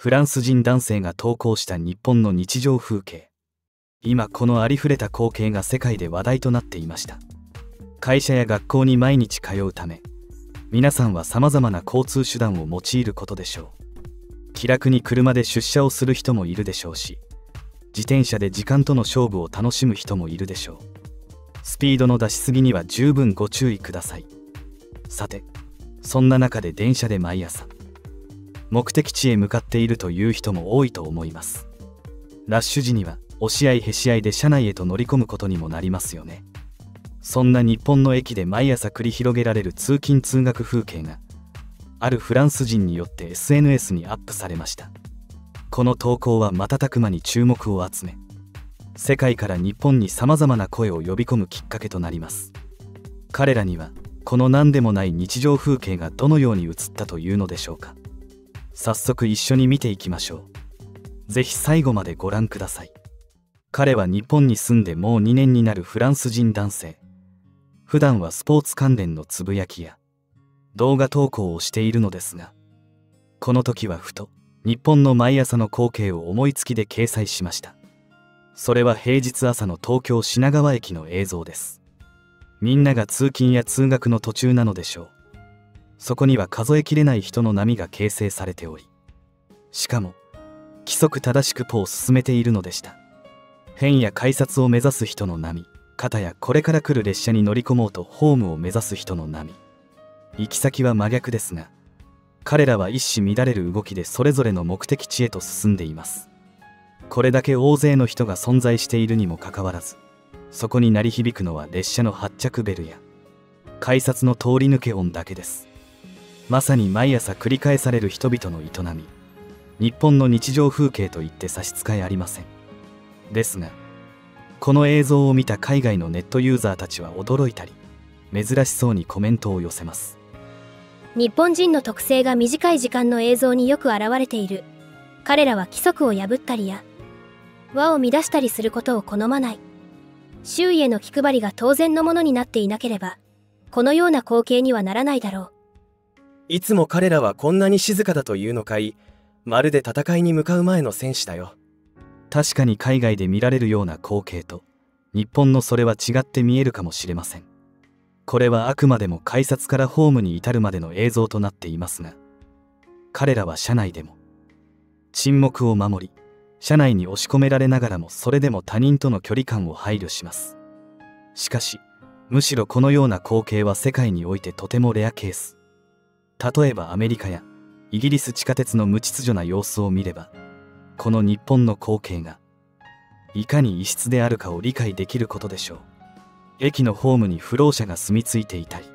フランス人男性が投稿した日本の日常風景。今このありふれた光景が世界で話題となっていました。会社や学校に毎日通うため皆さんはさまざまな交通手段を用いることでしょう。気楽に車で出社をする人もいるでしょうし自転車で時間との勝負を楽しむ人もいるでしょう。スピードの出しすぎには十分ご注意ください。さてそんな中で電車で毎朝目的地へ向かっているという人も多いと思います。ラッシュ時には押し合いへし合いで車内へと乗り込むことにもなりますよね。そんな日本の駅で毎朝繰り広げられる通勤通学風景があるフランス人によって SNS にアップされました。この投稿は瞬く間に注目を集め世界から日本にさまざまな声を呼び込むきっかけとなります。彼らにはこの何でもない日常風景がどのように映ったというのでしょうか。早速一緒に見ていきましょう。ぜひ最後までご覧ください。彼は日本に住んでもう2年になるフランス人男性。普段はスポーツ関連のつぶやきや動画投稿をしているのですがこの時はふと日本の毎朝の光景を思いつきで掲載しました。それは平日朝の東京品川駅の映像です。みんなが通勤や通学の途中なのでしょう。そこには数えきれない人の波が形成されておりしかも規則正しく歩を進めているのでした。変や改札を目指す人の波片やこれから来る列車に乗り込もうとホームを目指す人の波。行き先は真逆ですが彼らは一糸乱れる動きでそれぞれの目的地へと進んでいます。これだけ大勢の人が存在しているにもかかわらずそこに鳴り響くのは列車の発着ベルや改札の通り抜け音だけです。まさに毎朝繰り返される人々の営み。日本の日常風景といって差し支えありません。ですがこの映像を見た海外のネットユーザーたちは驚いたり珍しそうにコメントを寄せます。日本人の特性が短い時間の映像によく現れている。彼らは規則を破ったりや和を乱したりすることを好まない。周囲への気配りが当然のものになっていなければこのような光景にはならないだろう。いつも彼らはこんなに静かだというのかい？まるで戦いに向かう前の戦士だよ。確かに海外で見られるような光景と日本のそれは違って見えるかもしれません。これはあくまでも改札からホームに至るまでの映像となっていますが彼らは車内でも沈黙を守り車内に押し込められながらもそれでも他人との距離感を配慮します。しかしむしろこのような光景は世界においてとてもレアケース。例えばアメリカやイギリス地下鉄の無秩序な様子を見ればこの日本の光景がいかに異質であるかを理解できることでしょう。駅のホームに不老者が住み着いていたり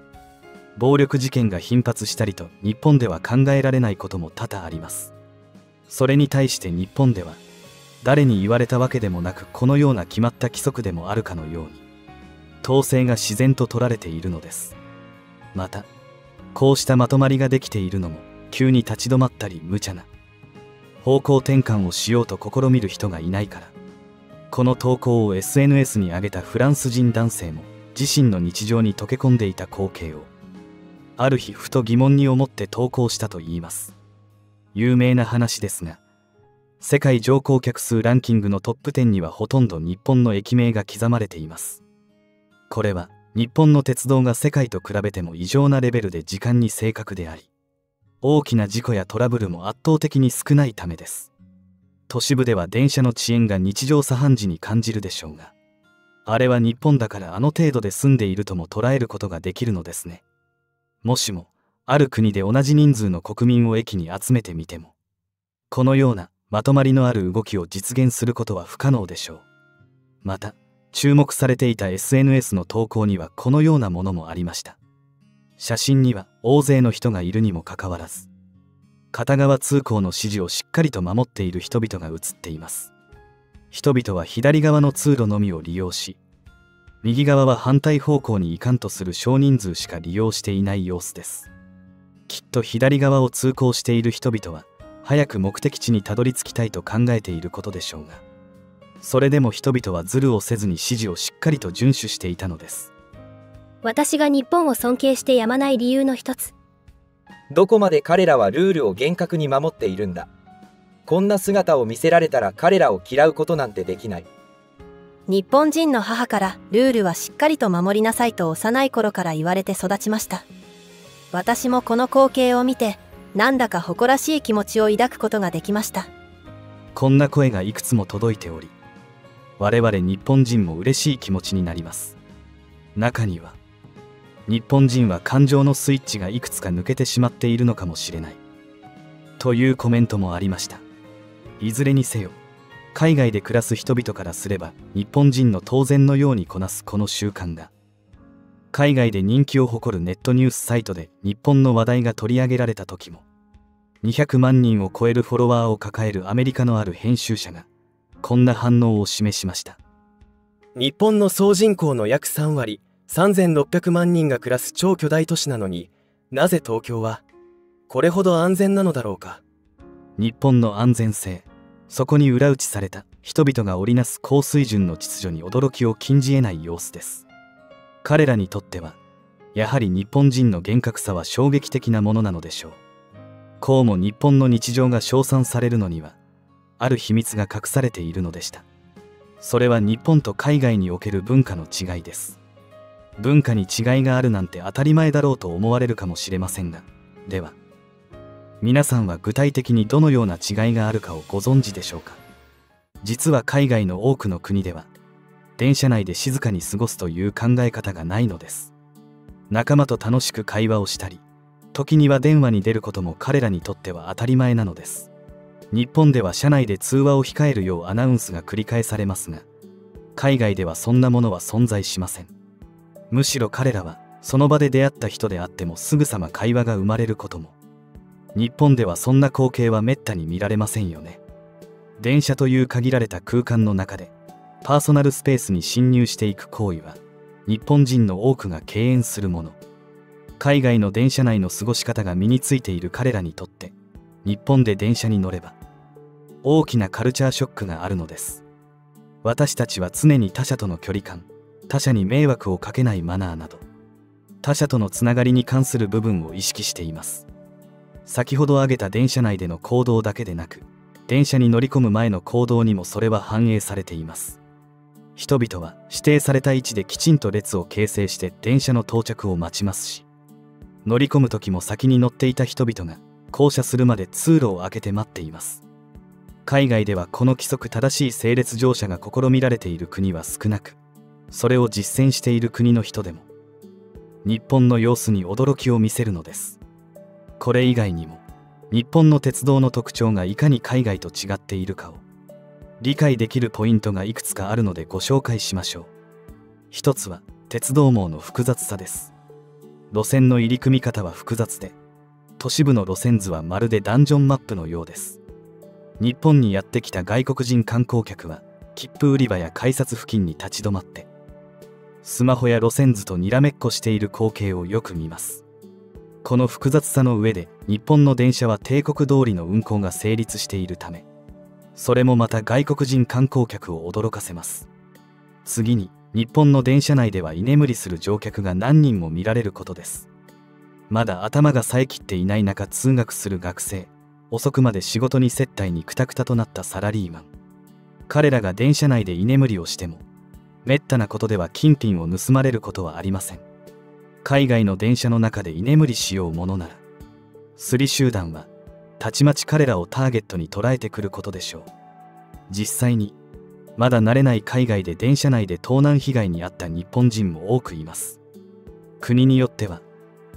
暴力事件が頻発したりと日本では考えられないことも多々あります。それに対して日本では誰に言われたわけでもなくこのような決まった規則でもあるかのように統制が自然と取られているのです。またこうしたまとまりができているのも急に立ち止まったり無茶な方向転換をしようと試みる人がいないから。この投稿を SNS に上げたフランス人男性も自身の日常に溶け込んでいた光景をある日ふと疑問に思って投稿したといいます。有名な話ですが世界乗降客数ランキングのトップ10にはほとんど日本の駅名が刻まれています。これは日本の鉄道が世界と比べても異常なレベルで時間に正確であり大きな事故やトラブルも圧倒的に少ないためです。都市部では電車の遅延が日常茶飯事に感じるでしょうがあれは日本だからあの程度で住んでいるとも捉えることができるのですね。もしもある国で同じ人数の国民を駅に集めてみてもこのようなまとまりのある動きを実現することは不可能でしょう。また注目されていた SNS の投稿にはこのようなものもありました。写真には大勢の人がいるにもかかわらず片側通行の指示をしっかりと守っている人々が写っています。人々は左側の通路のみを利用し右側は反対方向に行かんとする少人数しか利用していない様子です。きっと左側を通行している人々は早く目的地にたどり着きたいと考えていることでしょうがそれでも人々はズルをせずに指示をしっかりと遵守していたのです。私が日本を尊敬してやまない理由の一つ。どこまで彼らはルールを厳格に守っているんだ。こんな姿を見せられたら彼らを嫌うことなんてできない。日本人の母からルールはしっかりと守りなさいと幼い頃から言われて育ちました。私もこの光景を見てなんだか誇らしい気持ちを抱くことができました。こんな声がいくつも届いており我々日本人も嬉しい気持ちになります。中には日本人は感情のスイッチがいくつか抜けてしまっているのかもしれない。というコメントもありました。いずれにせよ海外で暮らす人々からすれば日本人の当然のようにこなすこの習慣が海外で人気を誇るネットニュースサイトで日本の話題が取り上げられた時も200万人を超えるフォロワーを抱えるアメリカのある編集者がこんな反応を示しました。日本の総人口の約3割3600万人が暮らす超巨大都市なのになぜ東京はこれほど安全なのだろうか。日本の安全性そこに裏打ちされた人々が織りなす高水準の秩序に驚きを禁じ得ない様子です。彼らにとってはやはり日本人の厳格さは衝撃的なものなのでしょう。こうも日本の日常が称賛されるのにはある秘密が隠されているのでした。それは日本と海外における文化の違いです。文化に違いがあるなんて当たり前だろうと思われるかもしれませんが。では皆さんは具体的にどのような違いがあるかをご存知でしょうか？実は海外の多くの国では電車内で静かに過ごすという考え方がないのです。仲間と楽しく会話をしたり時には電話に出ることも彼らにとっては当たり前なのです。日本では車内で通話を控えるようアナウンスが繰り返されますが海外ではそんなものは存在しません。むしろ彼らはその場で出会った人であってもすぐさま会話が生まれることも。日本ではそんな光景はめったに見られませんよね。電車という限られた空間の中でパーソナルスペースに侵入していく行為は日本人の多くが敬遠するもの。海外の電車内の過ごし方が身についている彼らにとって日本で電車に乗れば大きなカルチャーショックがあるのです。私たちは常に他者との距離感他者に迷惑をかけないマナーなど他者とのつながりに関する部分を意識しています。先ほど挙げた電車内での行動だけでなく電車に乗り込む前の行動にもそれは反映されています。人々は指定された位置できちんと列を形成して電車の到着を待ちますし乗り込む時も先に乗っていた人々が降車するまで通路を開けて待っています。海外ではこの規則正しい整列乗車が試みられている国は少なくそれを実践している国の人でも日本の様子に驚きを見せるのです。これ以外にも日本の鉄道の特徴がいかに海外と違っているかを理解できるポイントがいくつかあるのでご紹介しましょう。一つは鉄道網の複雑さです。路線の入り組み方は複雑で都市部の路線図はまるでダンジョンマップのようです。日本にやってきた外国人観光客は切符売り場や改札付近に立ち止まってスマホや路線図とにらめっこしている光景をよく見ます。この複雑さの上で日本の電車は帝国通りの運行が成立しているためそれもまた外国人観光客を驚かせます。次に日本の電車内では居眠りする乗客が何人も見られることです。まだ頭が冴えきっていない中通学する学生。遅くまで仕事に接待にくたくたとなったサラリーマン。彼らが電車内で居眠りをしてもめったなことでは金品を盗まれることはありません。海外の電車の中で居眠りしようものならスリ集団はたちまち彼らをターゲットに捉えてくることでしょう。実際にまだ慣れない海外で電車内で盗難被害に遭った日本人も多くいます。国によっては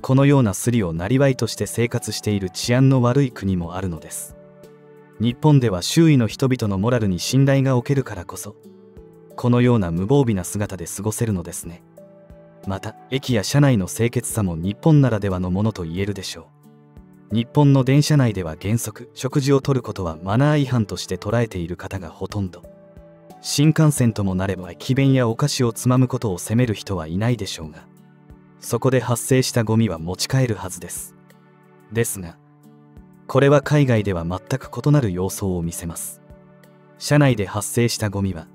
このようなスリを生りとして生活している治安の悪い国もあるのです。日本では周囲の人々のモラルに信頼がおけるからこそこのような無防備な姿で過ごせるのですね。また駅や車内の清潔さも日本ならではのものと言えるでしょう。日本の電車内では原則食事をとることはマナー違反として捉えている方がほとんど。新幹線ともなれば駅弁やお菓子をつまむことを責める人はいないでしょうがそこで発生したゴミは持ち帰るはずです。ですがこれは海外では全く異なる様相を見せます。車内で発生したゴミは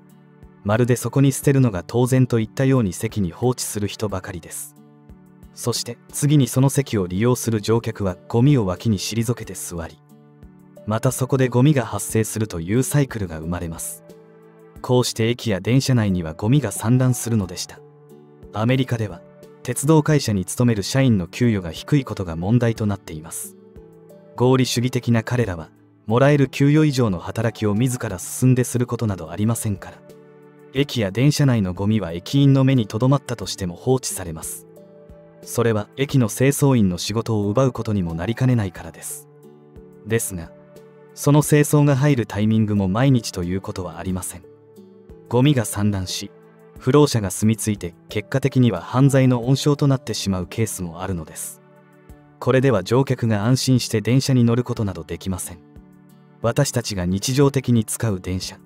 まるでそこに捨てるのが当然といったように席に放置する人ばかりです。そして次にその席を利用する乗客はゴミを脇に退けて座りまたそこでゴミが発生するというサイクルが生まれます。こうして駅や電車内にはゴミが散乱するのでした。アメリカでは鉄道会社に勤める社員の給与が低いことが問題となっています。合理主義的な彼らはもらえる給与以上の働きを自ら進んですることなどありませんから。駅や電車内のゴミは駅員の目にとどまったとしても放置されます。それは駅の清掃員の仕事を奪うことにもなりかねないからです。ですがその清掃が入るタイミングも毎日ということはありません。ゴミが散乱し不老者が住み着いて結果的には犯罪の温床となってしまうケースもあるのです。これでは乗客が安心して電車に乗ることなどできません。私たちが日常的に使う電車。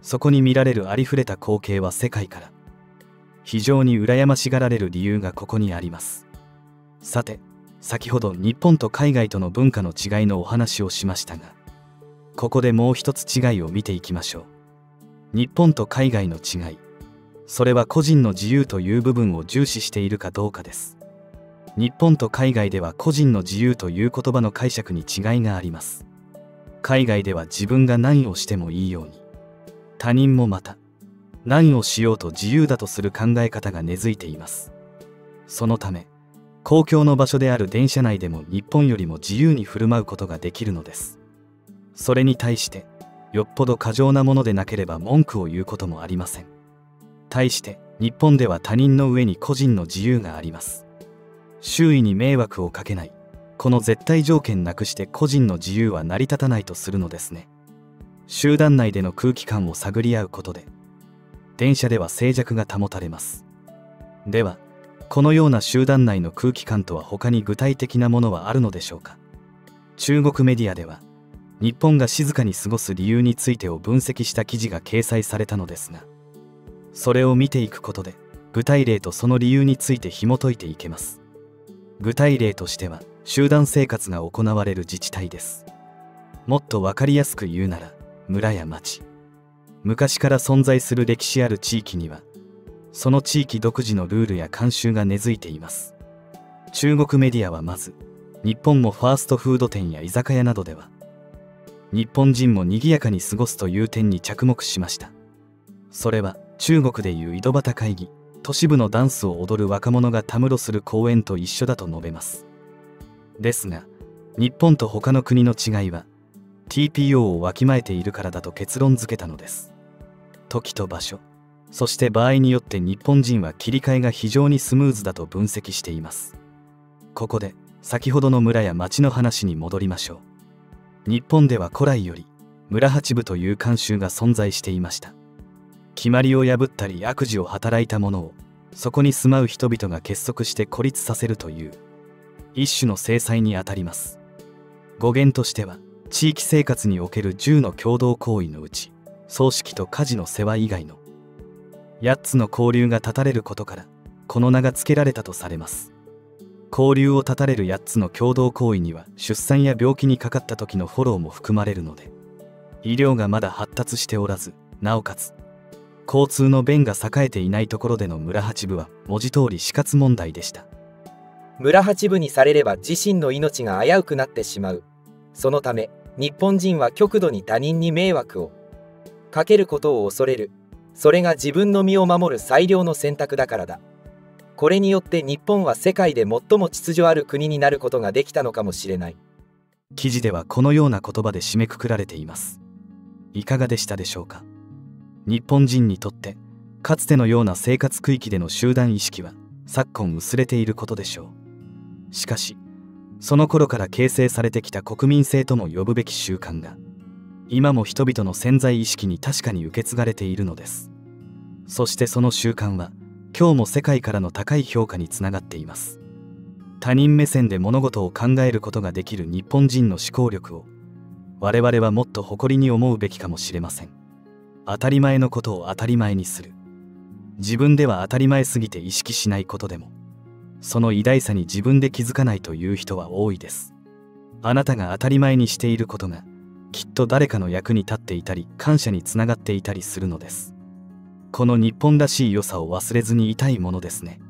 そこに見られるありふれた光景は世界から。非常に羨ましがられる理由がここにあります。さて先ほど日本と海外との文化の違いのお話をしましたがここでもう一つ違いを見ていきましょう。日本と海外の違い。それは個人の自由という部分を重視しているかどうかです。日本と海外では個人の自由という言葉の解釈に違いがあります。海外では自分が何をしてもいいように。他人もまた何をしようと自由だとする考え方が根付いています。そのため公共の場所である電車内でも日本よりも自由に振る舞うことができるのです。それに対してよっぽど過剰なものでなければ文句を言うこともありません。対して日本では他人の上に個人の自由があります。周囲に迷惑をかけない。この絶対条件なくして個人の自由は成り立たないとするのですね。集団内での空気感を探り合うことで電車では静寂が保たれます。ではこのような集団内の空気感とは他に具体的なものはあるのでしょうか。中国メディアでは日本が静かに過ごす理由についてを分析した記事が掲載されたのですがそれを見ていくことで具体例とその理由について紐解いていけます。具体例としては集団生活が行われる自治体です。もっと分かりやすく言うなら村や町。昔から存在する歴史ある地域にはその地域独自のルールや慣習が根付いています。中国メディアはまず日本もファーストフード店や居酒屋などでは日本人も賑やかに過ごすという点に着目しました。それは中国でいう井戸端会議都市部のダンスを踊る若者がたむろする公園と一緒だと述べます。ですが日本と他の国の違いは TPO をわきまえているからだと結論付けたのです。時と場所そして場合によって日本人は切り替えが非常にスムーズだと分析しています。ここで先ほどの村や町の話に戻りましょう。日本では古来より村八部という慣習が存在していました。決まりを破ったり悪事を働いた者をそこに住まう人々が結束して孤立させるという。一種の制裁にあたります。語源としては地域生活における10の共同行為のうち葬式と家事の世話以外の8つの交流が断たれることからこの名が付けられたとされます。交流を断たれる8つの共同行為には出産や病気にかかった時のフォローも含まれるので医療がまだ発達しておらずなおかつ交通の便が栄えていないところでの村八部は文字通り死活問題でした。村八部にされれば自身の命が危うくなってしまう。そのため日本人は極度に他人に迷惑を。かけることを恐れる。それが自分の身を守る最良の選択だからだ。これによって日本は世界で最も秩序ある国になることができたのかもしれない。記事ではこのような言葉で締めくくられています。いかがでしたでしょうか？日本人にとってかつてのような生活区域での集団意識は昨今薄れていることでしょう。しかしその頃から形成されてきた国民性とも呼ぶべき習慣が今も人々の潜在意識に確かに受け継がれているのです。そしてその習慣は今日も世界からの高い評価につながっています。他人目線で物事を考えることができる日本人の思考力を我々はもっと誇りに思うべきかもしれません。当たり前のことを当たり前にする。自分では当たり前すぎて意識しないことでもその偉大さに自分で気づかないという人は多いです。あなたが当たり前にしていることがきっと誰かの役に立っていたり感謝につながっていたりするのです。この日本らしい良さを忘れずにいたいものですね。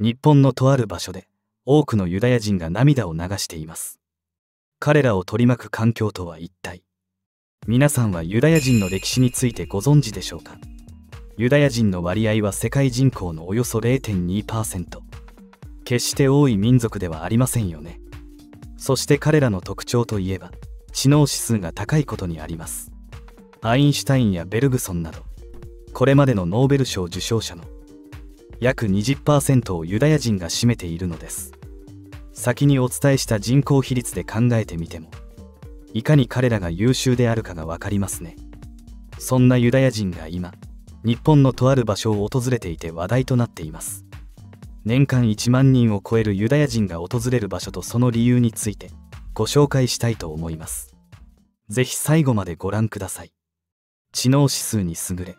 日本のとある場所で多くのユダヤ人が涙を流しています。彼らを取り巻く環境とは一体。皆さんはユダヤ人の歴史についてご存知でしょうか？ユダヤ人の割合は世界人口のおよそ0.2%決して多い民族ではありませんよね。そして彼らの特徴といえば知能指数が高いことにあります。アインシュタインやベルグソンなどこれまでのノーベル賞受賞者の約20%をユダヤ人が占めているのです。先にお伝えした人口比率で考えてみてもいかに彼らが優秀であるかが分かりますね。そんなユダヤ人が今日本のとある場所を訪れていて話題となっています。年間1万人を超えるユダヤ人が訪れる場所とその理由についてご紹介したいと思います。ぜひ最後までご覧ください。知能指数に優れ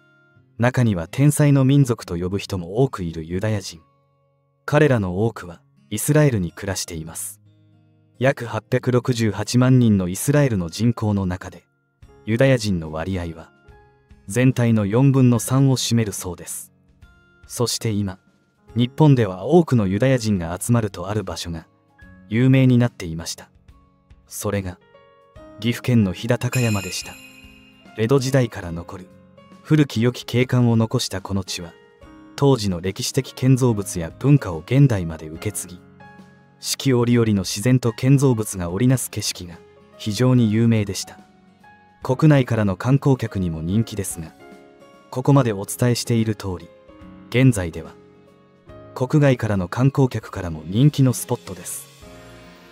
中には天才の民族と呼ぶ人も多くいるユダヤ人。彼らの多くはイスラエルに暮らしています。約868万人のイスラエルの人口の中でユダヤ人の割合は全体の4分の3を占めるそうです。そして今日本では多くのユダヤ人が集まるとある場所が有名になっていました。それが岐阜県の飛騨高山でした。江戸時代から残る古き良き景観を残したこの地は当時の歴史的建造物や文化を現代まで受け継ぎ四季折々の自然と建造物が織りなす景色が非常に有名でした。国内からの観光客にも人気ですがここまでお伝えしている通り現在では国外からの観光客からも人気のスポットです。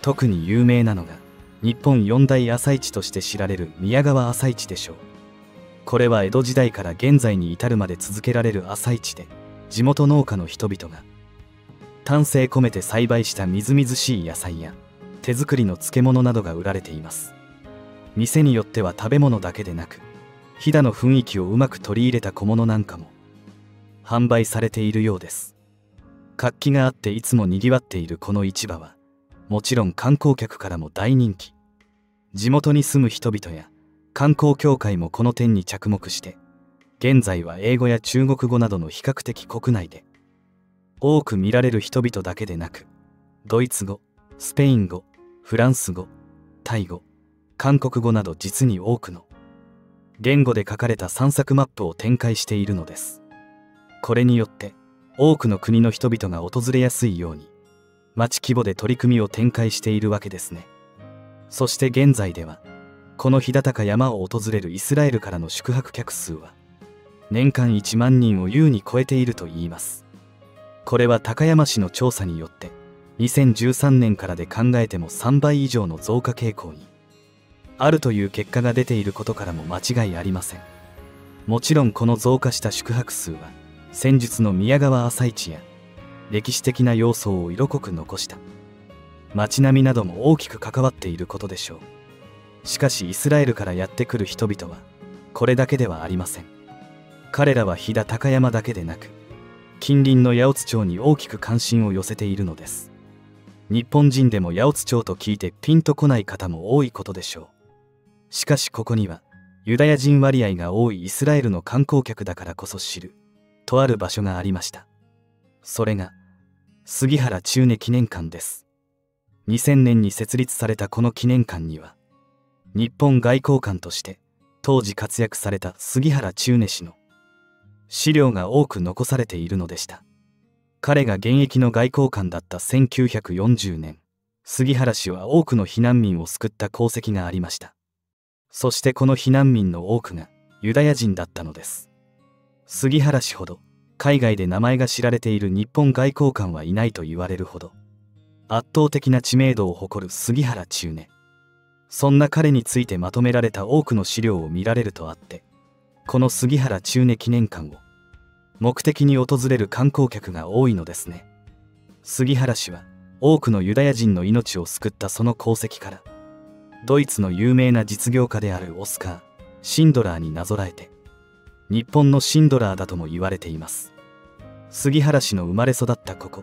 特に有名なのが日本四大朝市として知られる宮川朝市でしょう。これは江戸時代から現在に至るまで続けられる朝市で地元農家の人々が丹精込めて栽培したみずみずしい野菜や手作りの漬物などが売られています。店によっては食べ物だけでなく飛騨の雰囲気をうまく取り入れた小物なんかも販売されているようです。活気があっていつもにぎわっているこの市場はもちろん観光客からも大人気。地元に住む人々や観光協会もこの点に着目して現在は英語や中国語などの比較的国内で多く見られる人々だけでなくドイツ語スペイン語フランス語タイ語韓国語など実に多くの言語で書かれた散策マップを展開しているのです。これによって多くの国の人々が訪れやすいように町規模で取り組みを展開しているわけですね。そして現在ではこの日高山を訪れるイスラエルからの宿泊客数は年間1万人を優に超えているといいます。これは高山市の調査によって2013年からで考えても3倍以上の増加傾向にあるという結果が出ていることからも間違いありません。もちろんこの増加した宿泊数は戦術の宮川朝市や歴史的な要素を色濃く残した街並みなども大きく関わっていることでしょう。しかしイスラエルからやってくる人々はこれだけではありません。彼らは飛騨高山だけでなく近隣の八百津町に大きく関心を寄せているのです。日本人でも八百津町と聞いてピンとこない方も多いことでしょう。しかしここにはユダヤ人割合が多いイスラエルの観光客だからこそ知るとある場所がありました。それが杉原中根記念館です。2000年に設立されたこの記念館には日本外交官として当時活躍された杉原中根氏の資料が多く残されているのでした。彼が現役の外交官だった1940年杉原氏は多くの避難民を救った功績がありました。そしてこの避難民の多くがユダヤ人だったのです。杉原氏ほど海外で名前が知られている日本外交官はいないと言われるほど圧倒的な知名度を誇る杉原中根。そんな彼についてまとめられた多くの資料を見られるとあってこの杉原中根記念館を目的に訪れる観光客が多いのですね。杉原氏は多くのユダヤ人の命を救ったその功績からドイツの有名な実業家であるオスカー・シンドラーになぞらえて日本のシンドラーだとも言われています。杉原氏の生まれ育ったここ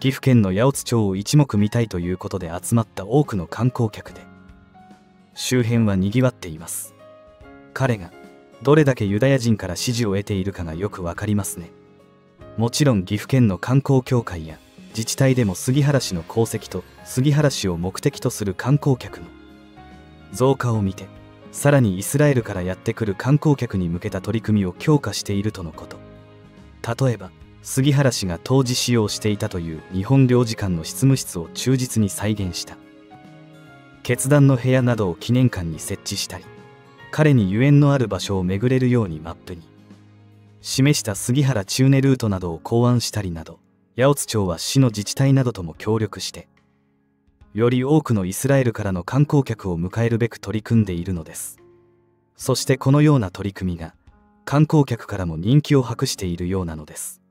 岐阜県の八百津町を一目見たいということで集まった多くの観光客で周辺はにぎわっています。彼がどれだけユダヤ人から支持を得ているかがよくわかりますね。もちろん岐阜県の観光協会や自治体でも杉原氏の功績と杉原氏を目的とする観光客の増加を見てさらにイスラエルからやってくる観光客に向けた取り組みを強化しているとのこと。例えば杉原氏が当時使用していたという日本領事館の執務室を忠実に再現した。決断の部屋などを記念館に設置したり彼にゆえんのある場所を巡れるようにマップに示した杉原中根ルートなどを考案したりなど八百津町は市の自治体などとも協力してより多くのイスラエルからの観光客を迎えるべく取り組んでいるのです。そしてこのような取り組みが観光客からも人気を博しているようなのです。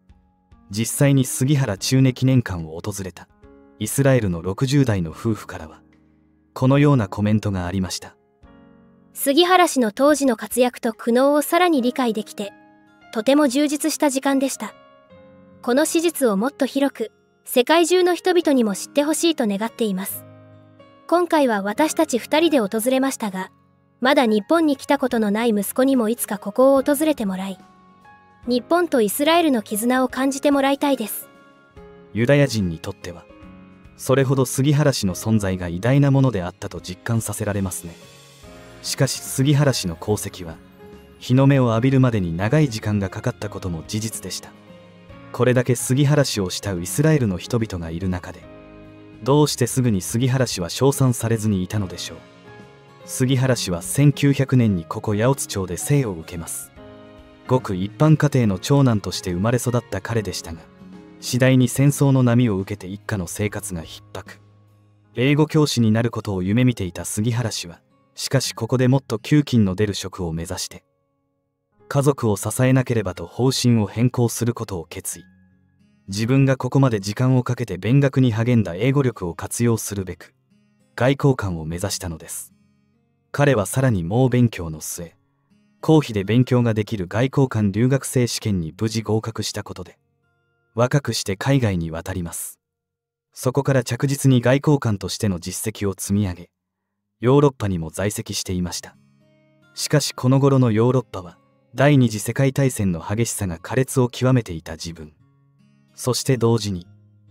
実際に杉原中根記念館を訪れたイスラエルの60代の夫婦からはこのようなコメントがありました。杉原氏の当時の活躍と苦悩をさらに理解できてとても充実した時間でした。この史実をもっと広く世界中の人々にも知ってほしいと願っています。今回は私たち2人で訪れましたがまだ日本に来たことのない息子にもいつかここを訪れてもらい日本とイスラエルの絆を感じてもらいたいです。ユダヤ人にとってはそれほど杉原氏の存在が偉大なものであったと実感させられますね。しかし杉原氏の功績は日の目を浴びるまでに長い時間がかかったことも事実でした。これだけ杉原氏を慕うイスラエルの人々がいる中でどうしてすぐに杉原氏は称賛されずにいたのでしょう。杉原氏は1900年にここ八百津町で生を受けます。ごく一般家庭の長男として生まれ育った彼でしたが次第に戦争の波を受けて一家の生活が逼迫。英語教師になることを夢見ていた杉原氏はしかしここでもっと給金の出る職を目指して家族を支えなければと方針を変更することを決意。自分がここまで時間をかけて勉学に励んだ英語力を活用するべく外交官を目指したのです。彼はさらに猛勉強の末公費で勉強ができる外交官留学生試験に無事合格したことで若くして海外に渡ります。そこから着実に外交官としての実績を積み上げヨーロッパにも在籍していました。しかしこの頃のヨーロッパは第二次世界大戦の激しさが苛烈を極めていた自分。そして同時に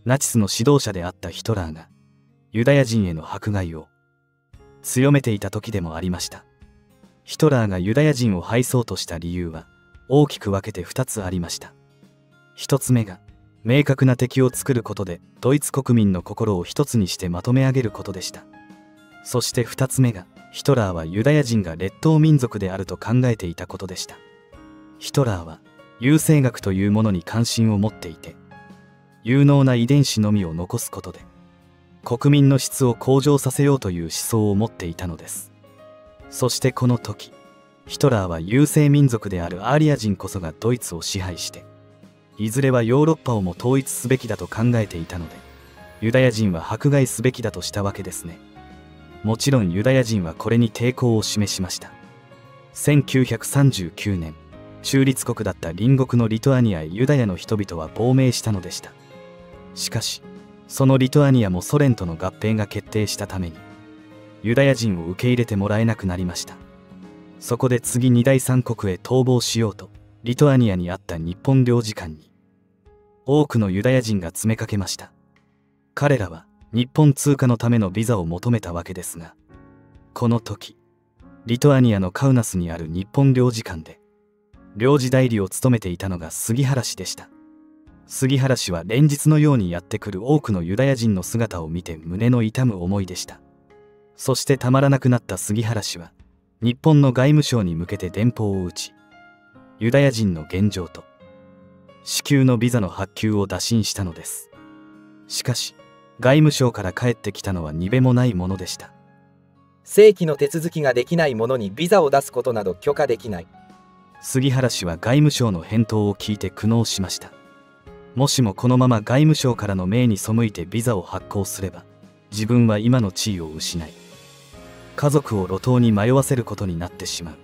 ナチスの指導者であったヒトラーがユダヤ人への迫害を強めていた時でもありました。ヒトラーがユダヤ人を敗そうとした理由は大きく分けて2つありました。1つ目が明確な敵を作ることでドイツ国民の心を一つにしてまとめ上げることでした。そして2つ目がヒトラーはユダヤ人が劣等民族であると考えていたことでした。ヒトラーは優生学というものに関心を持っていて有能な遺伝子のみを残すことで国民の質を向上させようという思想を持っていたのです。そしてこの時ヒトラーは優勢民族であるアーリア人こそがドイツを支配していずれはヨーロッパをも統一すべきだと考えていたのでユダヤ人は迫害すべきだとしたわけですね。もちろんユダヤ人はこれに抵抗を示しました。1939年中立国だった隣国のリトアニアへユダヤの人々は亡命したのでした。しかしそのリトアニアもソ連との合併が決定したためにユダヤ人を受け入れてもらえなくなりました。そこで次二大三国へ逃亡しようとリトアニアにあった日本領事館に多くのユダヤ人が詰めかけました。彼らは日本通貨のためのビザを求めたわけですがこの時リトアニアのカウナスにある日本領事館で領事代理を務めていたのが杉原氏でした。杉原氏は連日のようにやってくる多くのユダヤ人の姿を見て胸の痛む思いでした。そしてたまらなくなった杉原氏は日本の外務省に向けて電報を打ちユダヤ人の現状と支給のビザの発給を打診したのです。しかし外務省から返ってきたのはにべもないものでした。正規の手続きができない者にビザを出すことなど許可できない。杉原氏は外務省の返答を聞いて苦悩しました。もしもこのまま外務省からの命に背いてビザを発行すれば自分は今の地位を失い家族を路頭に迷わせることになってしまう。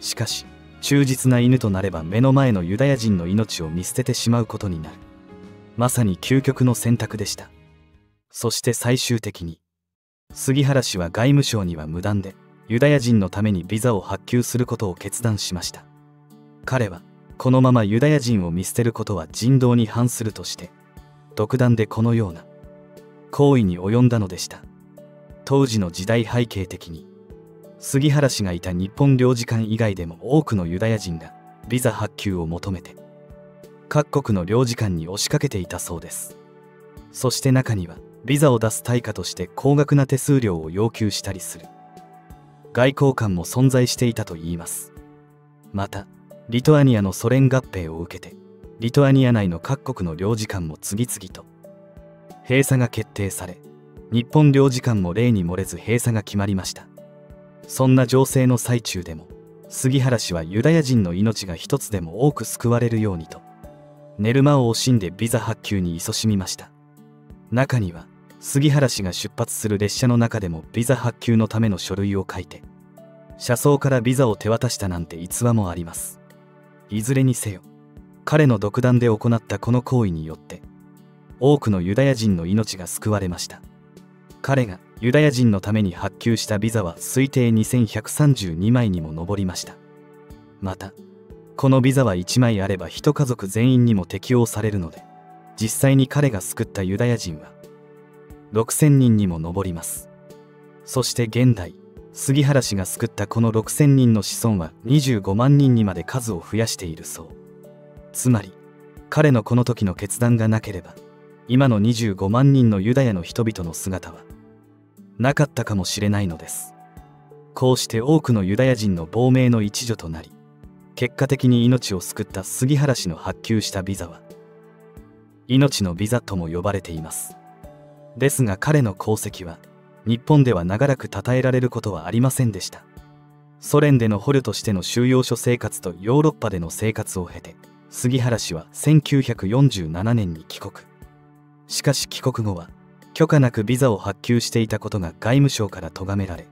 しかし忠実な犬となれば目の前のユダヤ人の命を見捨ててしまうことになる。まさに究極の選択でした。そして最終的に杉原氏は外務省には無断でユダヤ人のためにビザを発給することを決断しました。彼はこのままユダヤ人を見捨てることは人道に反するとして独断でこのような行為に及んだのでした。当時の時代背景的に杉原氏がいた日本領事館以外でも多くのユダヤ人がビザ発給を求めて各国の領事館に押しかけていたそうです。そして中にはビザを出す対価として高額な手数料を要求したりする。外交官も存在していたといいます。またリトアニアのソ連合併を受けてリトアニア内の各国の領事館も次々と閉鎖が決定され日本領事館も例に漏れず閉鎖が決まりました。そんな情勢の最中でも杉原氏はユダヤ人の命が一つでも多く救われるようにと寝る間を惜しんでビザ発給に勤しみました。中には杉原氏が出発する列車の中でもビザ発給のための書類を書いて車窓からビザを手渡したなんて逸話もあります。いずれにせよ彼の独断で行ったこの行為によって多くのユダヤ人の命が救われました。彼がユダヤ人のために発給したビザは推定2132枚にも上りました。またこのビザは1枚あれば一家族全員にも適用されるので実際に彼が救ったユダヤ人は6000人にも上ります。そして現代杉原氏が救ったこの6000人の子孫は25万人にまで数を増やしているそう。つまり彼のこの時の決断がなければ今の25万人のユダヤの人々の姿はなかったかもしれないのです。こうして多くのユダヤ人の亡命の一助となり結果的に命を救った杉原氏の発給したビザは命のビザとも呼ばれています。ですが彼の功績は日本では長らく称えられることはありませんでした。ソ連での捕虜としての収容所生活とヨーロッパでの生活を経て杉原氏は1947年に帰国。しかし帰国後は許可なくビザを発給していたことが外務省から咎められ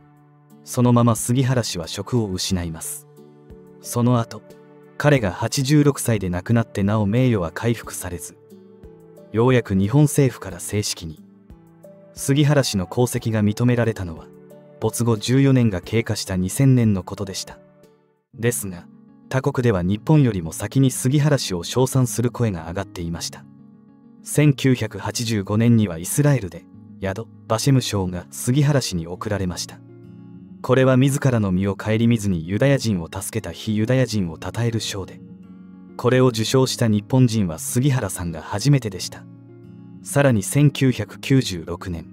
そのまま杉原氏は職を失います。その後彼が86歳で亡くなってなお名誉は回復されずようやく日本政府から正式に杉原氏の功績が認められたのは没後14年が経過した2000年のことでした。ですが他国では日本よりも先に杉原氏を称賛する声が上がっていました。1985年にはイスラエルで宿バシェム賞が杉原氏に贈られました。これは自らの身を顧みずにユダヤ人を助けた非ユダヤ人を称える賞でこれを受賞した日本人は杉原さんが初めてでした。さらに1996年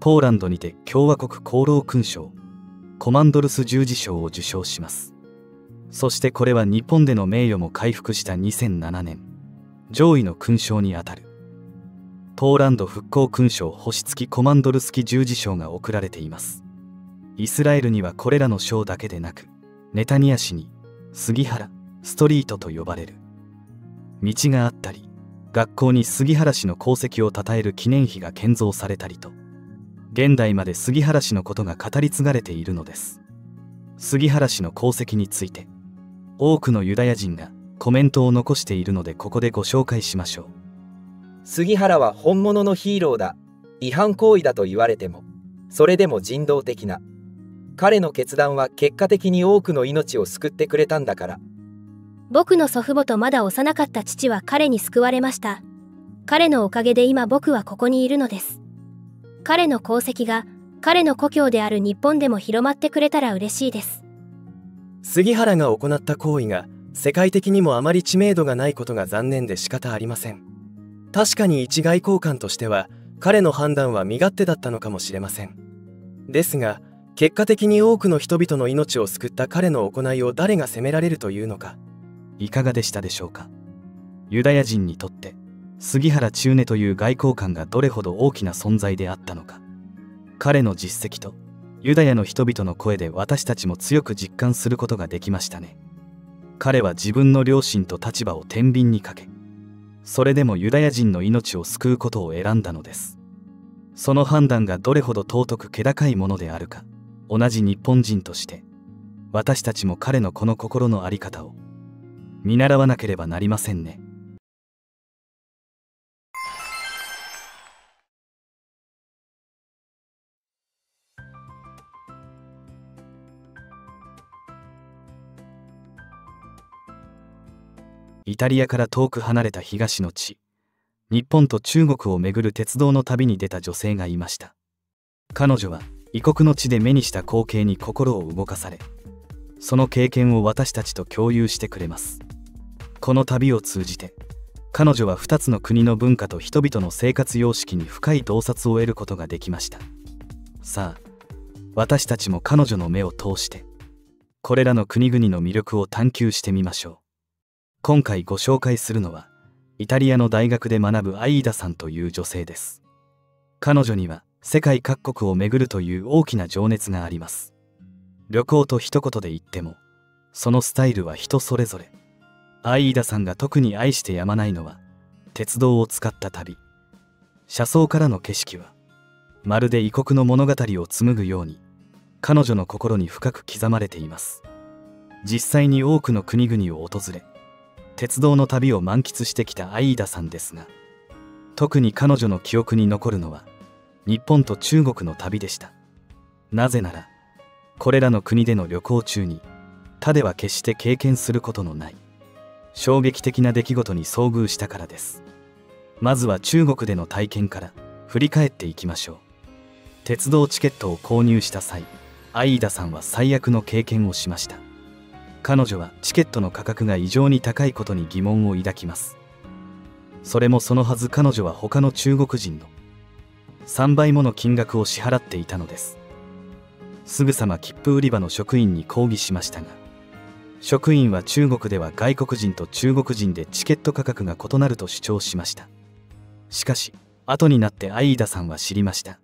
ポーランドにて共和国功労勲章コマンドルス十字章を受賞します。そしてこれは日本での名誉も回復した2007年上位の勲章にあたる。ポーランド復興勲章星付きコマンドルスキ十字章が贈られています。イスラエルにはこれらの章だけでなくネタニヤ氏に杉原ストリートと呼ばれる。道があったり学校に杉原氏の功績を称える記念碑が建造されたりと現代まで杉原氏のことが語り継がれているのです。杉原氏の功績について多くのユダヤ人がコメントを残しているのでここでご紹介しましょう。杉原は本物のヒーローだ。違反行為だと言われてもそれでも人道的な。彼の決断は結果的に多くの命を救ってくれたんだから。僕の祖父母とまだ幼かった父は彼に救われました。彼のおかげで今僕はここにいるのです。彼の功績が彼の故郷である日本でも広まってくれたら嬉しいです。杉原が行った行為が世界的にもあまり知名度がないことが残念で仕方ありません確かに一外交官としては彼の判断は身勝手だったのかもしれません。ですが結果的に多くの人々の命を救った彼の行いを誰が責められるというのかいかがでしたでしょうか？ユダヤ人にとって杉原中根という外交官がどれほど大きな存在であったのか。彼の実績とユダヤの人々の声で私たちも強く実感することができましたね。彼は自分の良心と立場を天秤にかけそれでもユダヤ人の命を救うことを選んだのです。その判断がどれほど尊く気高いものであるか同じ日本人として私たちも彼のこの心の在り方を見習わなければなりませんね。イタリアから遠く離れた東の地日本と中国をめぐる鉄道の旅に出た女性がいました。彼女は異国の地で目にした光景に心を動かされその経験を私たちと共有してくれます。この旅を通じて彼女は2つの国の文化と人々の生活様式に深い洞察を得ることができました。さあ私たちも彼女の目を通してこれらの国々の魅力を探求してみましょう。今回ご紹介するのはイタリアの大学で学ぶアイーダさんという女性です。彼女には世界各国を巡るという大きな情熱があります。旅行と一言で言ってもそのスタイルは人それぞれ。アイーダさんが特に愛してやまないのは鉄道を使った旅。車窓からの景色はまるで異国の物語を紡ぐように彼女の心に深く刻まれています。実際に多くの国々を訪れ鉄道の旅を満喫してきたアイーダさんですが特に彼女の記憶に残るのは日本と中国の旅でした。なぜならこれらの国での旅行中に他では決して経験することのない衝撃的な出来事に遭遇したからです。まずは中国での体験から振り返っていきましょう。鉄道チケットを購入した際アイーダさんは最悪の経験をしました。彼女はチケットの価格が異常に高いことに疑問を抱きます。それもそのはず彼女は他の中国人の3倍もの金額を支払っていたのです。すぐさま切符売り場の職員に抗議しましたが職員は中国では外国人と中国人でチケット価格が異なると主張しました。しかし後になってアイーダさんは知りました。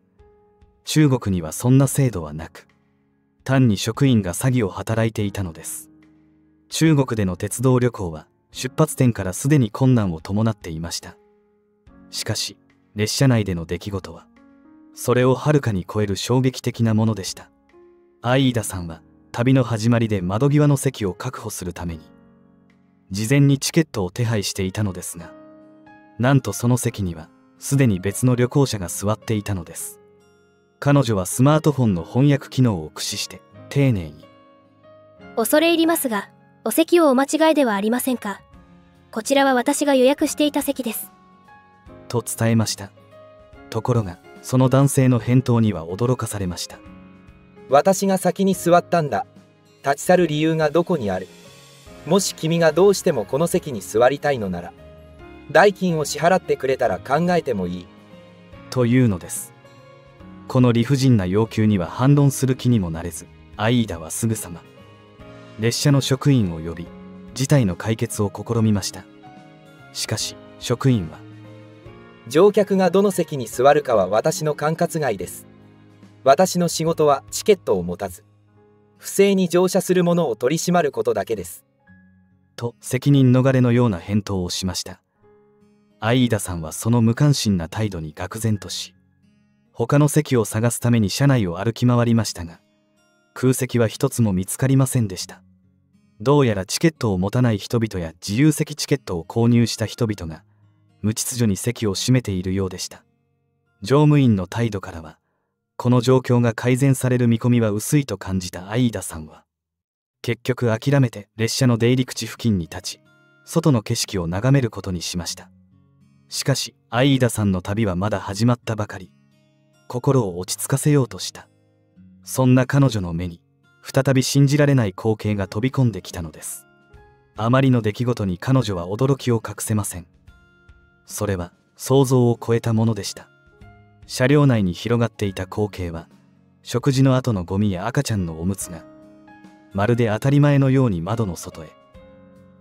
中国にはそんな制度はなく単に職員が詐欺を働いていたのです。中国での鉄道旅行は出発点からすでに困難を伴っていました。しかし列車内での出来事はそれをはるかに超える衝撃的なものでした。アイーダさんは旅の始まりで窓際の席を確保するために事前にチケットを手配していたのですがなんとその席にはすでに別の旅行者が座っていたのです。彼女はスマートフォンの翻訳機能を駆使して丁寧に。恐れ入りますがお席をお間違いではありませんか？こちらは私が予約していた席です。と伝えました。ところがその男性の返答には驚かされました。私が先に座ったんだ。立ち去る理由がどこにある？もし君がどうしてもこの席に座りたいのなら代金を支払ってくれたら考えてもいい。というのです。この理不尽な要求には反論する気にもなれずアイーダはすぐさま列車の職員を呼び事態の解決を試みました。しかし職員は乗客がどの席に座るかは私の管轄外です。私の仕事はチケットを持たず不正に乗車する者を取り締まることだけです。と責任逃れのような返答をしました。アイーダさんはその無関心な態度に愕然とし他の席を探すために車内を歩き回りましたが空席は一つも見つかりませんでしたどうやらチケットを持たない人々や自由席チケットを購入した人々が無秩序に席を占めているようでした。乗務員の態度からはこの状況が改善される見込みは薄いと感じたアイーダさんは結局諦めて列車の出入り口付近に立ち外の景色を眺めることにしました。しかしアイーダさんの旅はまだ始まったばかり。心を落ち着かせようとした。そんな彼女の目に再び信じられない光景が飛び込んできたのです。あまりの出来事に彼女は驚きを隠せません。それは想像を超えたものでした。車両内に広がっていた光景は食事の後のゴミや赤ちゃんのおむつがまるで当たり前のように窓の外へ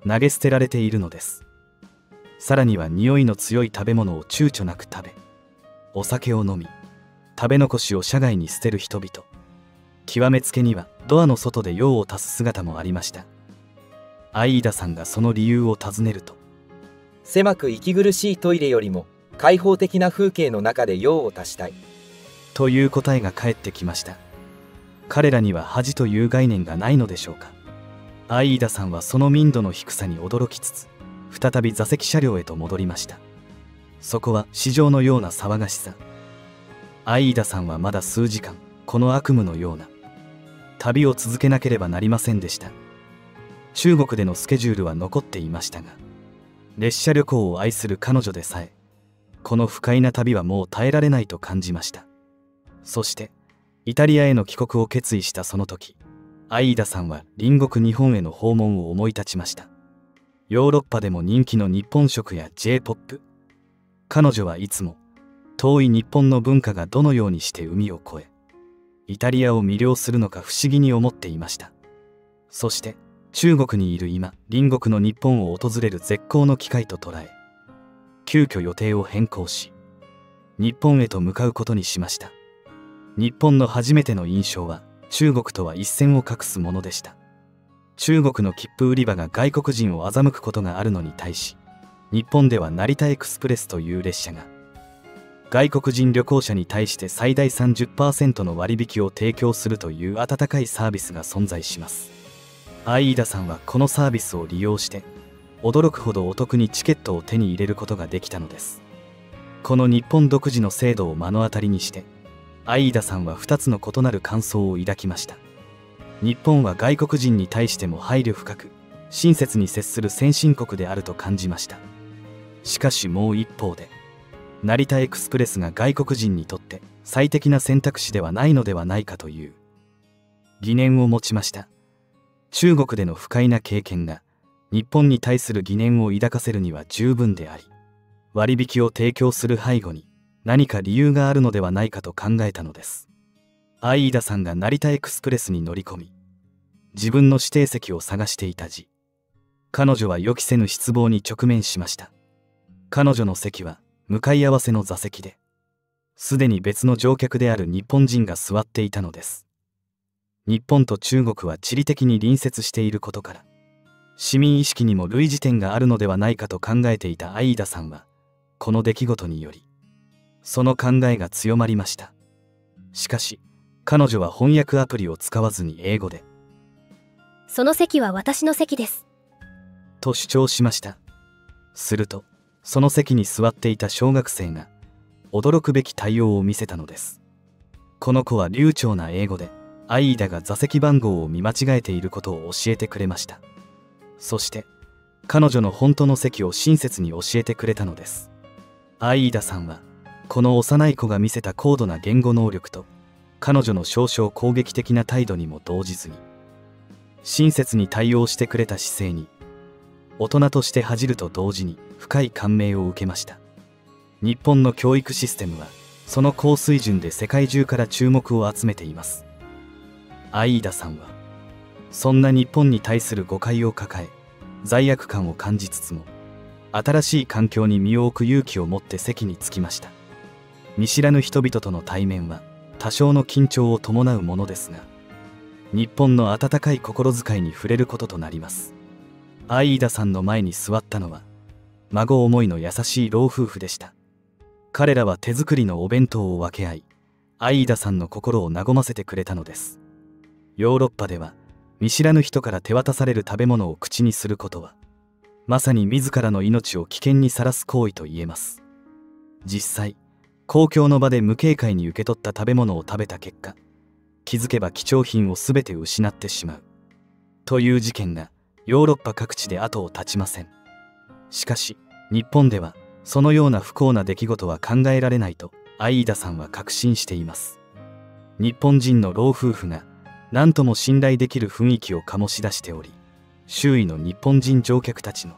投げ捨てられているのです。さらには匂いの強い食べ物を躊躇なく食べお酒を飲み食べ残しを車外に捨てる人々。極めつけにはドアの外で用を足す姿もありました。アイーダさんがその理由を尋ねると狭く息苦しいトイレよりも開放的な風景の中で用を足したい。という答えが返ってきました。彼らには恥という概念がないのでしょうか。アイーダさんはその民度の低さに驚きつつ再び座席車両へと戻りました。そこは市場のような騒がしさ。アイーダさんはまだ数時間この悪夢のような旅を続けなければなりませんでした。中国でのスケジュールは残っていましたが列車旅行を愛する彼女でさえこの不快な旅はもう耐えられないと感じました。そしてイタリアへの帰国を決意したその時アイーダさんは隣国日本への訪問を思い立ちました。ヨーロッパでも人気の日本食や J-POP 彼女はいつも遠い日本の文化がどのようにして海を越えイタリアを魅了するのか不思議に思っていました。そして中国にいる今隣国の日本を訪れる絶好の機会と捉え急遽予定を変更し日本へと向かうことにしました。日本の初めての印象は中国とは一線を画すものでした。中国の切符売り場が外国人を欺くことがあるのに対し日本では成田エクスプレスという列車が外国人旅行者に対して最大30%の割引を提供するという温かいサービスが存在します。アイーダさんはこのサービスを利用して驚くほどお得にチケットを手に入れることができたのです。この日本独自の制度を目の当たりにしてアイーダさんは2つの異なる感想を抱きました。日本は外国人に対しても配慮深く親切に接する先進国であると感じました。しかしもう一方で成田エクスプレスが外国人にとって最適な選択肢ではないのではないかという疑念を持ちました。中国での不快な経験が日本に対する疑念を抱かせるには十分であり割引を提供する背後に何か理由があるのではないかと考えたのです。アイーダさんが成田エクスプレスに乗り込み自分の指定席を探していた時彼女は予期せぬ失望に直面しました。彼女の席は向かい合わせの座席ですでに別の乗客である日本人が座っていたのです。日本と中国は地理的に隣接していることから市民意識にも類似点があるのではないかと考えていたアイーダさんはこの出来事によりその考えが強まりました。しかし彼女は翻訳アプリを使わずに英語でその席は私の席です。と主張しました。するとその席に座っていた小学生が驚くべき対応を見せたのです。この子は流暢な英語でアイーダが座席番号を見間違えていることを教えてくれました。そして彼女の本当の席を親切に教えてくれたのです。アイーダさんはこの幼い子が見せた高度な言語能力と彼女の少々攻撃的な態度にも動じずに親切に対応してくれた姿勢に大人として恥じると同時に深い感銘を受けました。日本の教育システムはその高水準で世界中から注目を集めています。アイーダさんはそんな日本に対する誤解を抱え罪悪感を感じつつも新しい環境に身を置く勇気を持って席に着きました。見知らぬ人々との対面は多少の緊張を伴うものですが日本の温かい心遣いに触れることとなります。アイーダさんの前に座ったのは孫思いの優しい老夫婦でした。彼らは手作りのお弁当を分け合いアイーダさんの心を和ませてくれたのです。ヨーロッパでは見知らぬ人から手渡される食べ物を口にすることはまさに自らの命を危険にさらす行為と言えます。実際公共の場で無警戒に受け取った食べ物を食べた結果気づけば貴重品を全て失ってしまう。という事件がヨーロッパ各地で後を絶ちません。しかし日本ではそのような不幸な出来事は考えられないとアイーダさんは確信しています。日本人の老夫婦が何とも信頼できる雰囲気を醸し出しており周囲の日本人乗客たちの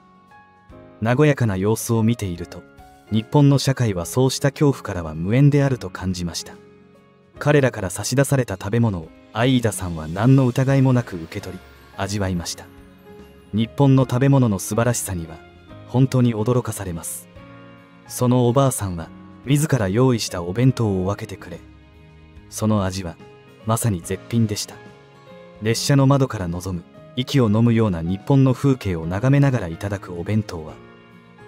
和やかな様子を見ていると日本の社会はそうした恐怖からは無縁であると感じました。彼らから差し出された食べ物をアイーダさんは何の疑いもなく受け取り味わいました。日本の食べ物の素晴らしさには本当に驚かされます。そのおばあさんは自ら用意したお弁当を分けてくれ。その味はまさに絶品でした。列車の窓から望む息を飲むような日本の風景を眺めながらいただくお弁当は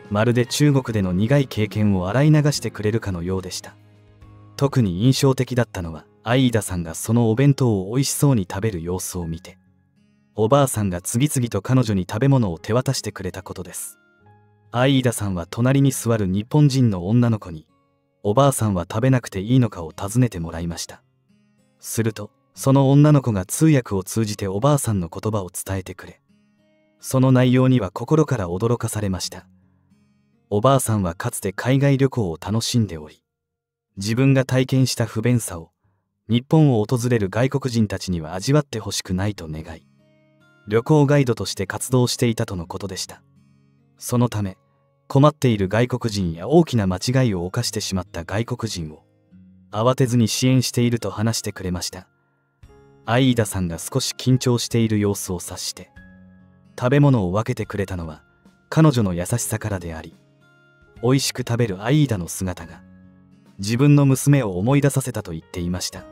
まるで中国での苦い経験を洗い流してくれるかのようでした。特に印象的だったのはアイーダさんがそのお弁当を美味しそうに食べる様子を見ておばあさんが次々と彼女に食べ物を手渡してくれたことです。アイーダさんは隣に座る日本人の女の子におばあさんは食べなくていいのかを尋ねてもらいました。するとその女の子が通訳を通じておばあさんの言葉を伝えてくれその内容には心から驚かされました。おばあさんはかつて海外旅行を楽しんでおり自分が体験した不便さを日本を訪れる外国人たちには味わってほしくないと願い旅行ガイドとして活動していたとのことでした。そのため困っている外国人や大きな間違いを犯してしまった外国人を慌てずに支援していると話してくれました。アイーダさんが少し緊張している様子を察して食べ物を分けてくれたのは彼女の優しさからであり美味しく食べるアイーダの姿が自分の娘を思い出させたと言っていました。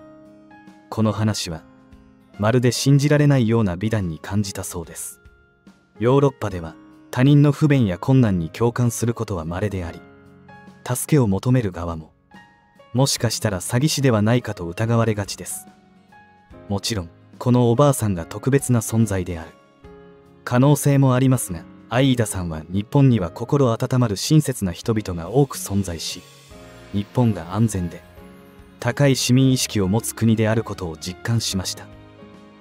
この話はまるで信じられないような美談に感じたそうです。ヨーロッパでは他人の不便や困難に共感することは稀であり助けを求める側ももしかしたら詐欺師ではないかと疑われがちです。もちろんこのおばあさんが特別な存在である。可能性もありますがアイーダさんは日本には心温まる親切な人々が多く存在し日本が安全で高い市民意識を持つ国であることを実感しました。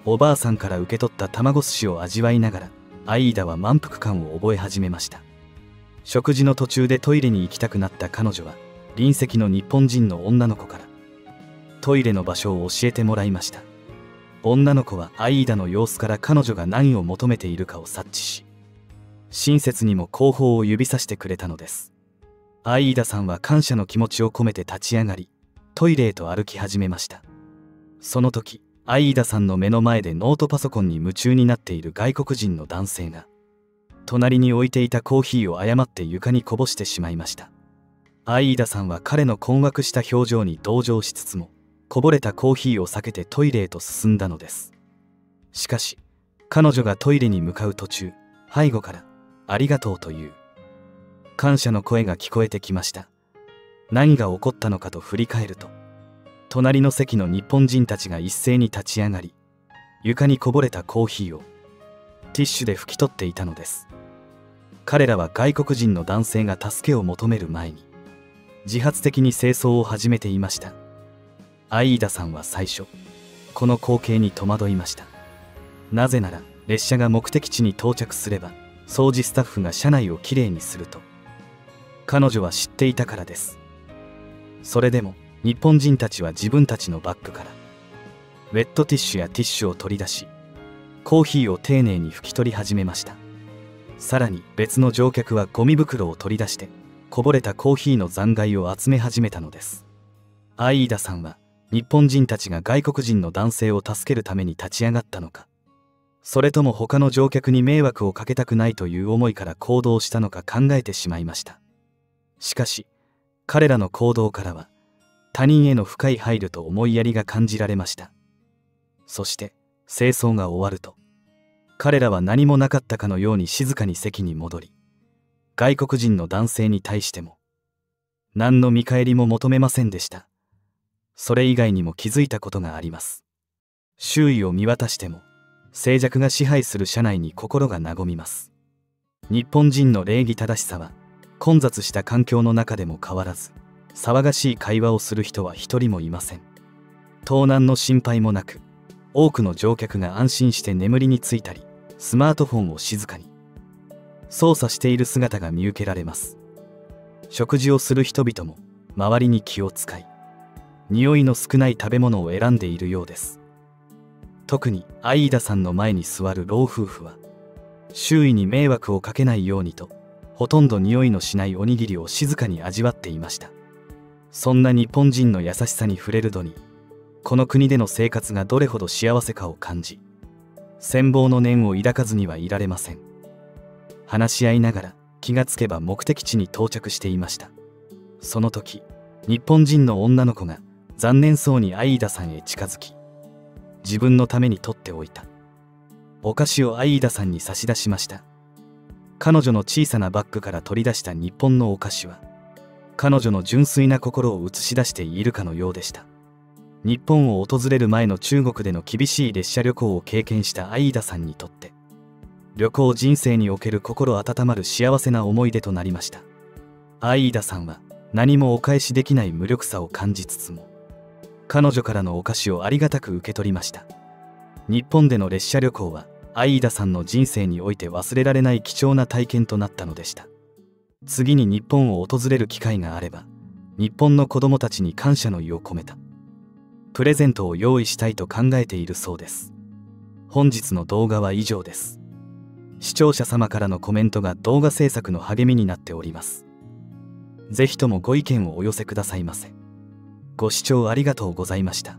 おばあさんから受け取った卵寿司を味わいながらアイーダは満腹感を覚え始めました。食事の途中でトイレに行きたくなった彼女は隣席の日本人の女の子からトイレの場所を教えてもらいました。女の子はアイーダの様子から彼女が何を求めているかを察知し親切にも後方を指さしてくれたのです。アイーダさんは感謝の気持ちを込めて立ち上がりトイレへと歩き始めました。その時アイーダさんの目の前でノートパソコンに夢中になっている外国人の男性が隣に置いていたコーヒーを誤って床にこぼしてしまいました。アイーダさんは彼の困惑した表情に同情しつつもこぼれたコーヒーを避けてトイレへと進んだのです。しかし彼女がトイレに向かう途中背後から「ありがとう」という感謝の声が聞こえてきました。何が起こったのかと振り返ると隣の席の日本人たちが一斉に立ち上がり床にこぼれたコーヒーをティッシュで拭き取っていたのです。彼らは外国人の男性が助けを求める前に自発的に清掃を始めていました。アイーダさんは最初この光景に戸惑いました。なぜなら列車が目的地に到着すれば掃除スタッフが車内をきれいにすると。彼女は知っていたからです。それでも日本人たちは自分たちのバッグからウェットティッシュやティッシュを取り出しコーヒーを丁寧に拭き取り始めました。さらに別の乗客はゴミ袋を取り出してこぼれたコーヒーの残骸を集め始めたのです。アイーダさんは日本人たちが外国人の男性を助けるために立ち上がったのかそれとも他の乗客に迷惑をかけたくないという思いから行動したのか考えてしまいました。しかし彼らの行動からは他人への深い配慮と思いやりが感じられました。そして清掃が終わると彼らは何もなかったかのように静かに席に戻り外国人の男性に対しても何の見返りも求めませんでした。それ以外にも気づいたことがあります。周囲を見渡しても静寂が支配する社内に心が和みます。日本人の礼儀正しさは混雑した環境の中でも変わらず騒がしい会話をする人は一人もいません。盗難の心配もなく多くの乗客が安心して眠りについたりスマートフォンを静かに操作している姿が見受けられます。食事をする人々も周りに気を使い匂いの少ない食べ物を選んでいるようです。特にアイーダさんの前に座る老夫婦は周囲に迷惑をかけないようにとほとんど匂いのしないおにぎりを静かに味わっていました。そんな日本人の優しさに触れる度にこの国での生活がどれほど幸せかを感じ羨望の念を抱かずにはいられません。話し合いながら気がつけば目的地に到着していました。その時日本人の女の子が残念そうにアイーダさんへ近づき自分のために取っておいた。お菓子をアイーダさんに差し出しました。彼女の小さなバッグから取り出した日本のお菓子は彼女の純粋な心を映し出しているかのようでした。日本を訪れる前の中国での厳しい列車旅行を経験したアイーダさんにとって旅行人生における心温まる幸せな思い出となりました。アイーダさんは何もお返しできない無力さを感じつつも彼女からのお菓子をありがたく受け取りました。日本での列車旅行はアイーダさんの人生において忘れられない貴重な体験となったのでした。次に日本を訪れる機会があれば日本の子供たちに感謝の意を込めた。プレゼントを用意したいと考えているそうです。本日の動画は以上です。視聴者様からのコメントが動画制作の励みになっております。ぜひともご意見をお寄せくださいませ。ご視聴ありがとうございました。